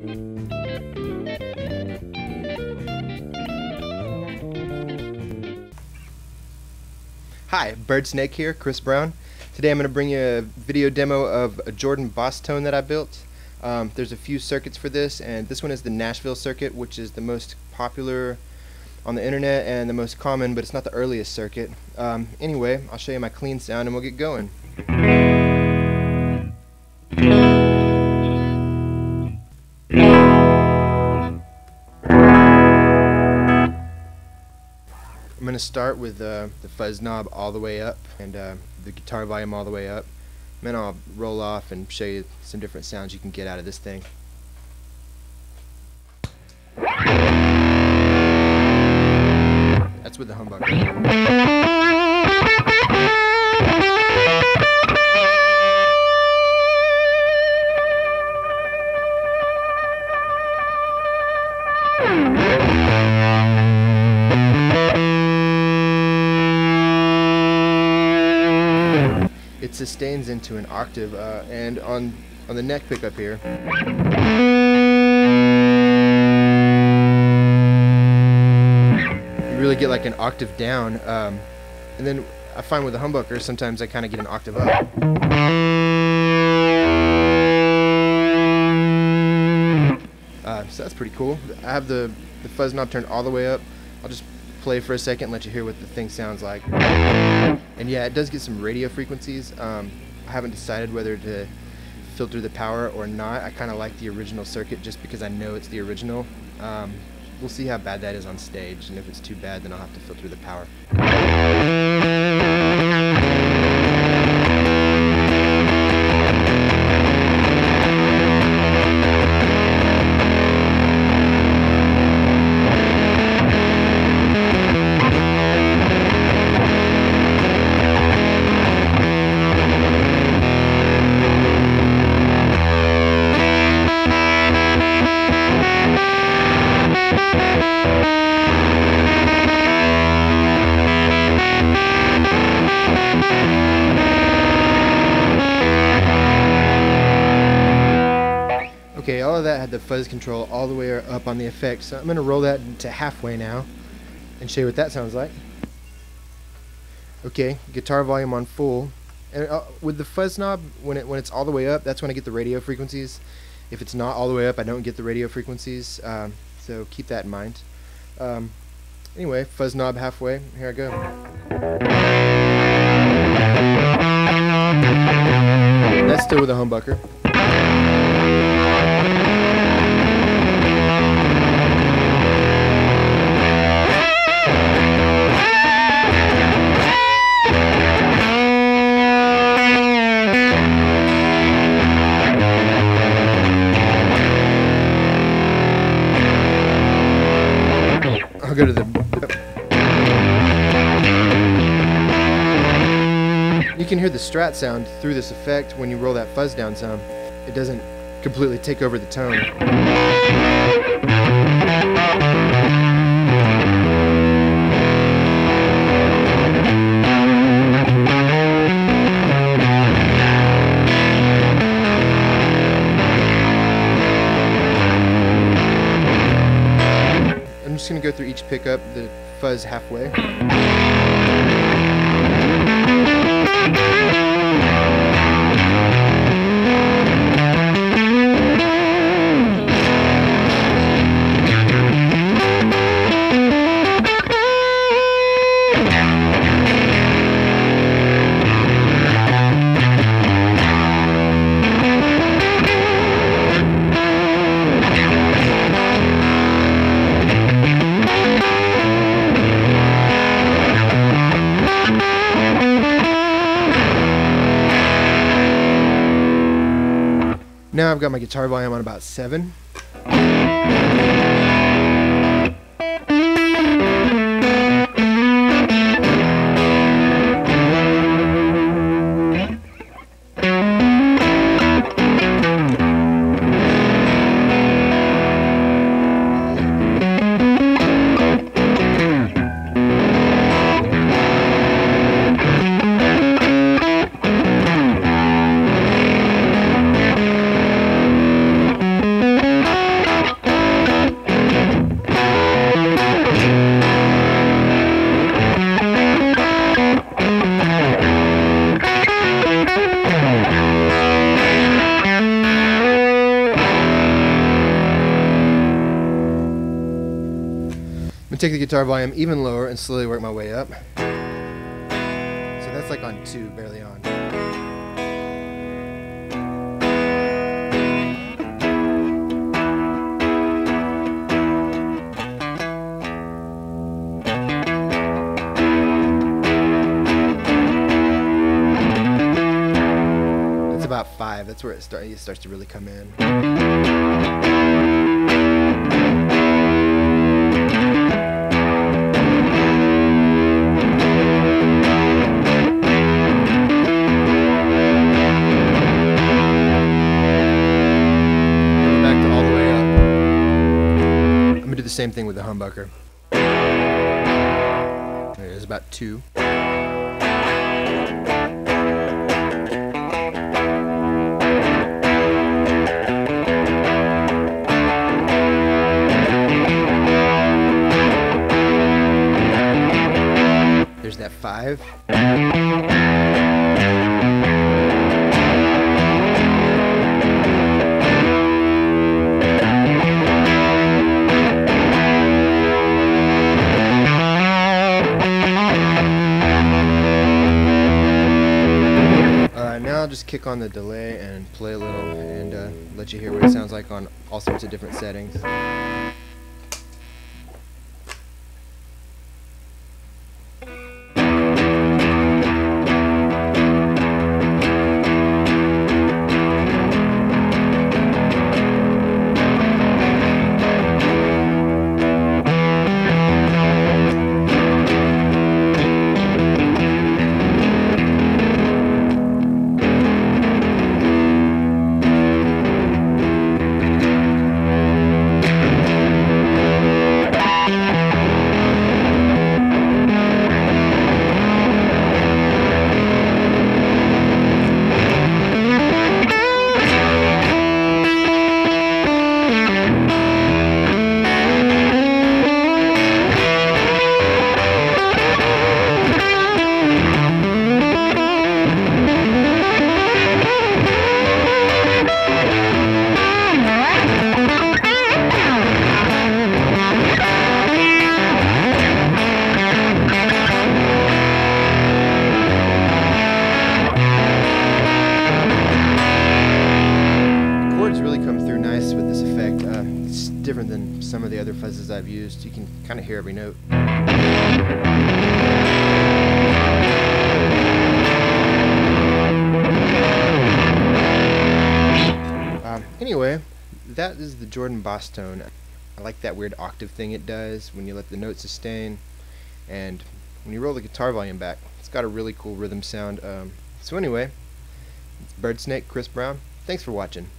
Hi, Birdsnake here, Chris Brown. Today I'm going to bring you a video demo of a Jordan Boss Tone that I built. Um, there's a few circuits for this, and this one is the Nashville circuit, which is the most popular on the internet and the most common, but it's not the earliest circuit. Um, anyway, I'll show you my clean sound and we'll get going. I'm going to start with uh, the fuzz knob all the way up and uh, the guitar volume all the way up. And then I'll roll off and show you some different sounds you can get out of this thing. Sustains into an octave uh, and on on the neck pickup here. You really get like an octave down um, and then I find with the humbucker sometimes I kind of get an octave up. Uh, so that's pretty cool. I have the, the fuzz knob turned all the way up. I'll just play for a second let you hear what the thing sounds like. And yeah, it does get some radio frequencies. Um, I haven't decided whether to filter the power or not. I kind of like the original circuit just because I know it's the original. Um, we'll see how bad that is on stage, and if it's too bad, then I'll have to filter the power. Of that had the fuzz control all the way up on the effect, so I'm going to roll that to halfway now and show you what that sounds like. Okay, guitar volume on full. And uh, with the fuzz knob, when it when it's all the way up, that's when I get the radio frequencies. If it's not all the way up, I don't get the radio frequencies. Um, so keep that in mind. Um, anyway, fuzz knob halfway. Here I go. That's still with a humbucker. Go to the. You can hear the strat sound through this effect when you roll that fuzz down some. It doesn't completely take over the tone. Each pickup, the fuzz halfway. Now I've got my guitar volume on about 7. Take the guitar volume even lower and slowly work my way up. So that's like on two, barely on. It's about five. That's where it, start, it starts to really come in. The same thing with the humbucker. There it is, about two. There's that five. Kick on the delay and play a little and uh, let you hear what it sounds like on all sorts of different settings. Some of the other fuzzes I've used. You can kind of hear every note. Um, anyway, that is the Jordan Boss Tone. I like that weird octave thing it does when you let the note sustain, and when you roll the guitar volume back, it's got a really cool rhythm sound. Um, so anyway, it's Birdsnake, Chris Brown. Thanks for watching.